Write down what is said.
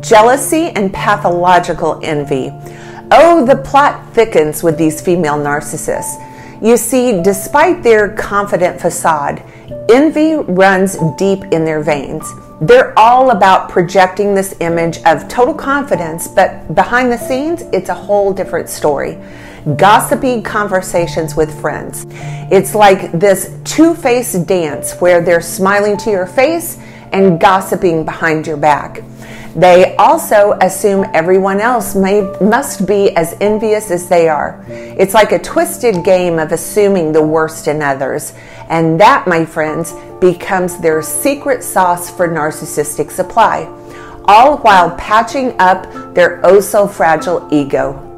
Jealousy and pathological envy. Oh, the plot thickens with these female narcissists. You see, despite their confident facade, envy runs deep in their veins. They're all about projecting this image of total confidence, but behind the scenes, it's a whole different story. Gossipy conversations with friends. It's like this two faced dance where they're smiling to your face and gossiping behind your back. They also assume everyone else may, must be as envious as they are. It's like a twisted game of assuming the worst in others. And that, my friends, becomes their secret sauce for narcissistic supply, all while patching up their oh so fragile ego.